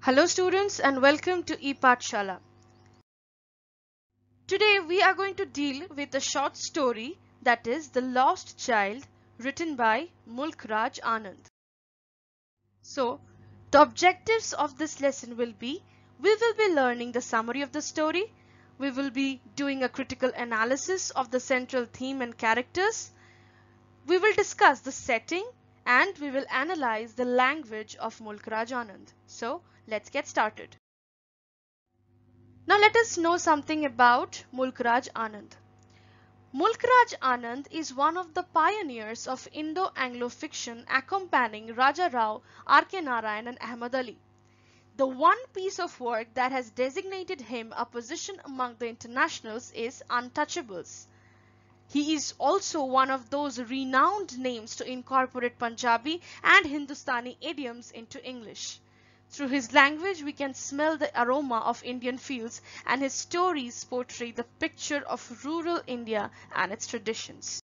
Hello students and welcome to ePathshala. Today we are going to deal with a short story that is The Lost Child written by Mulk Raj Anand. So the objectives of this lesson will be we will be learning the summary of the story, we will be doing a critical analysis of the central theme and characters, we will discuss the setting and we will analyze the language of Mulk Raj Anand. So let's get started. Now let us know something about Mulk Raj Anand. Mulk Raj Anand is one of the pioneers of Indo-Anglo fiction accompanying Raja Rao, R.K. Narayan and Ahmad Ali. The one piece of work that has designated him a position among the internationals is Untouchables. He is also one of those renowned names to incorporate Punjabi and Hindustani idioms into English. Through his language, we can smell the aroma of Indian fields and his stories portray the picture of rural India and its traditions.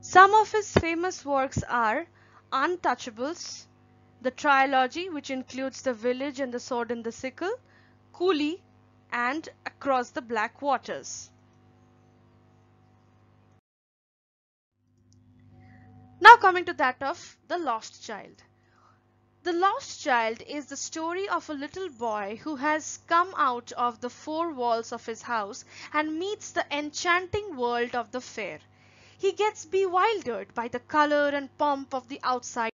Some of his famous works are Untouchables, the trilogy which includes The Village and the Sword and the Sickle, Coolie and Across the Black Waters. Now coming to that of The Lost Child. The Lost Child is the story of a little boy who has come out of the four walls of his house and meets the enchanting world of the fair. He gets bewildered by the color and pomp of the outside.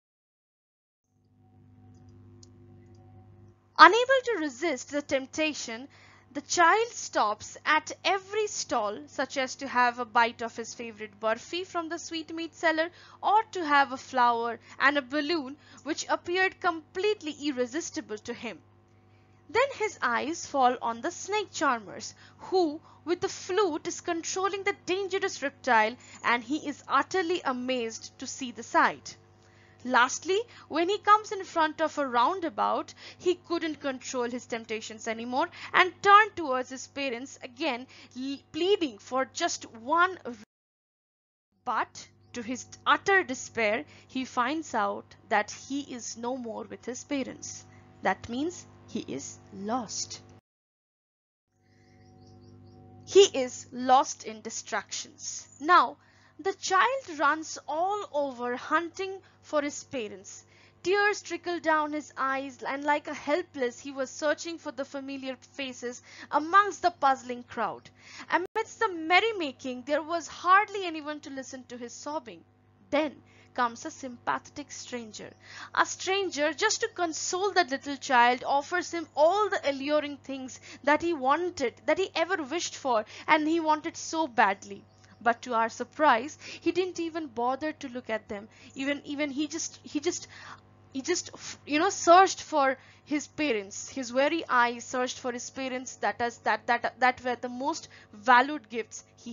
Unable to resist the temptation, the child stops at every stall such as to have a bite of his favorite burfi from the sweetmeat seller or to have a flower and a balloon which appeared completely irresistible to him. Then his eyes fall on the snake charmers who with the flute is controlling the dangerous reptile and he is utterly amazed to see the sight. Lastly, when he comes in front of a roundabout, he couldn't control his temptations anymore and turned towards his parents again, pleading for just one. But to his utter despair, he finds out that he is no more with his parents. That means he is lost. He is lost in distractions. Now, the child runs all over hunting for his parents. Tears trickled down his eyes and like a helpless he was searching for the familiar faces amongst the puzzling crowd. Amidst the merrymaking there was hardly anyone to listen to his sobbing. Then comes a sympathetic stranger. A stranger, just to console that little child, offers him all the alluring things that he wanted, that he ever wished for, and he wanted so badly but to our surprise he didn't even bother to look at them. Even even he just he just he just you know searched for his parents. His very eyes searched for his parents. That is that that that were the most valued gifts he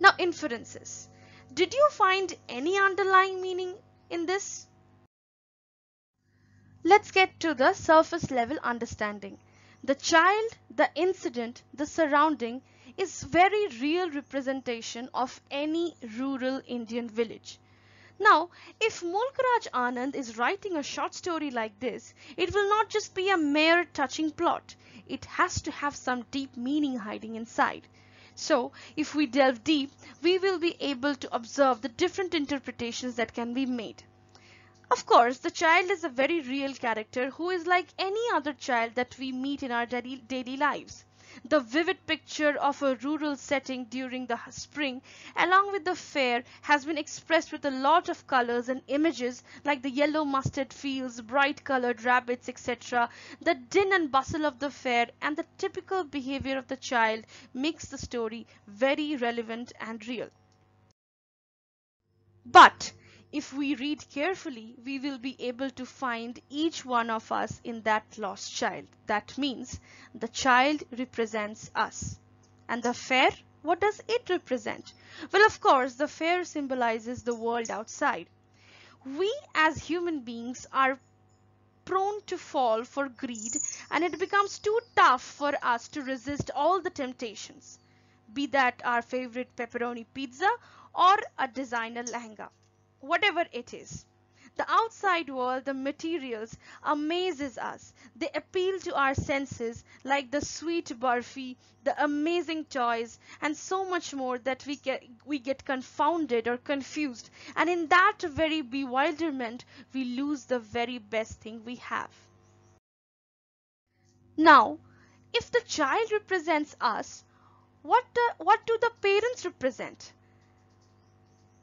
now inferences. Did you find any underlying meaning in this? Let's get to the surface level understanding. The child the incident the surrounding is very real representation of any rural Indian village. Now, if Mulk Raj Anand is writing a short story like this, it will not just be a mere touching plot. It has to have some deep meaning hiding inside. So, if we delve deep, we will be able to observe the different interpretations that can be made. Of course, the child is a very real character who is like any other child that we meet in our daily, daily lives. The vivid picture of a rural setting during the spring along with the fair has been expressed with a lot of colors and images like the yellow mustard fields, bright colored rabbits, etc. The din and bustle of the fair and the typical behavior of the child makes the story very relevant and real. But if we read carefully, we will be able to find each one of us in that lost child. That means the child represents us. And the fair, what does it represent? Well, of course, the fair symbolizes the world outside. We as human beings are prone to fall for greed and it becomes too tough for us to resist all the temptations. Be that our favorite pepperoni pizza or a designer lehenga whatever it is. The outside world, the materials, amazes us. They appeal to our senses like the sweet burfi, the amazing toys, and so much more that we get, we get confounded or confused. And in that very bewilderment, we lose the very best thing we have. Now, if the child represents us, what, the, what do the parents represent?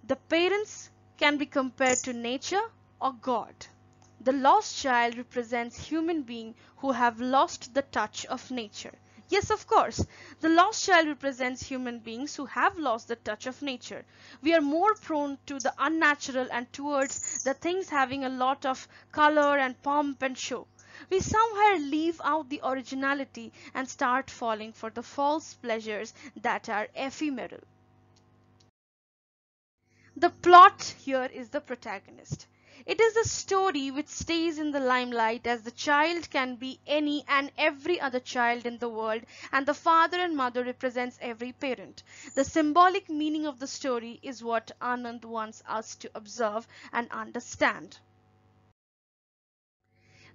The parents can be compared to nature or God. The lost child represents human beings who have lost the touch of nature. Yes, of course, the lost child represents human beings who have lost the touch of nature. We are more prone to the unnatural and towards the things having a lot of color and pomp and show. We somehow leave out the originality and start falling for the false pleasures that are ephemeral. The plot here is the protagonist. It is a story which stays in the limelight as the child can be any and every other child in the world and the father and mother represents every parent. The symbolic meaning of the story is what Anand wants us to observe and understand.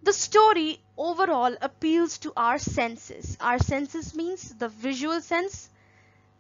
The story overall appeals to our senses. Our senses means the visual sense,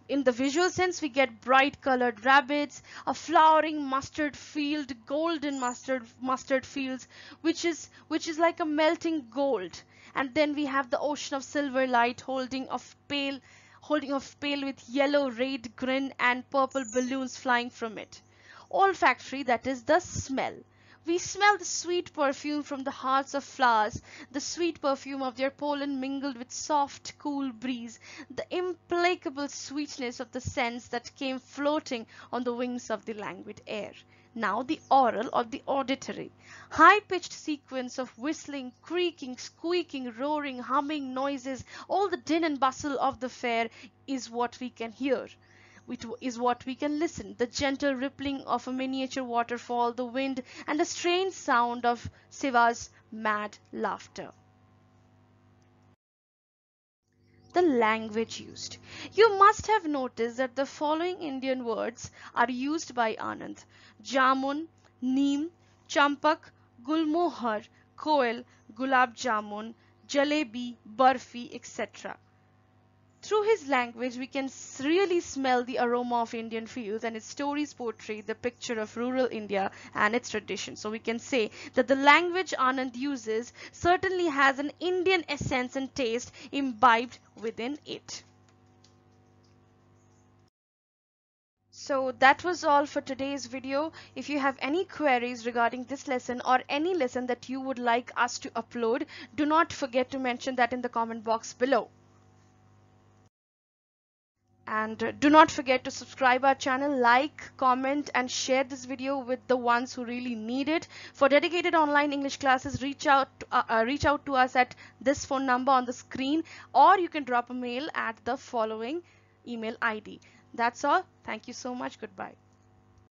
in the visual sense we get bright colored rabbits a flowering mustard field golden mustard mustard fields which is which is like a melting gold. And then we have the ocean of silver light holding of pale holding of pale with yellow red green and purple balloons flying from it. Olfactory that is the smell we smell the sweet perfume from the hearts of flowers, the sweet perfume of their pollen mingled with soft, cool breeze, the implacable sweetness of the scents that came floating on the wings of the languid air. Now the oral or the auditory. High-pitched sequence of whistling, creaking, squeaking, roaring, humming noises, all the din and bustle of the fair is what we can hear which is what we can listen. The gentle rippling of a miniature waterfall, the wind, and the strange sound of Siva's mad laughter. The language used. You must have noticed that the following Indian words are used by Anand. Jamun, Neem, Champak, Gulmohar, Koel, Gulab Jamun, Jalebi, Barfi, etc. Through his language, we can really smell the aroma of Indian fields and his stories portray the picture of rural India and its tradition. So we can say that the language Anand uses certainly has an Indian essence and taste imbibed within it. So that was all for today's video. If you have any queries regarding this lesson or any lesson that you would like us to upload, do not forget to mention that in the comment box below and do not forget to subscribe our channel like comment and share this video with the ones who really need it. For dedicated online english classes reach out uh, uh, reach out to us at this phone number on the screen or you can drop a mail at the following email id that's all. Thank you so much. Goodbye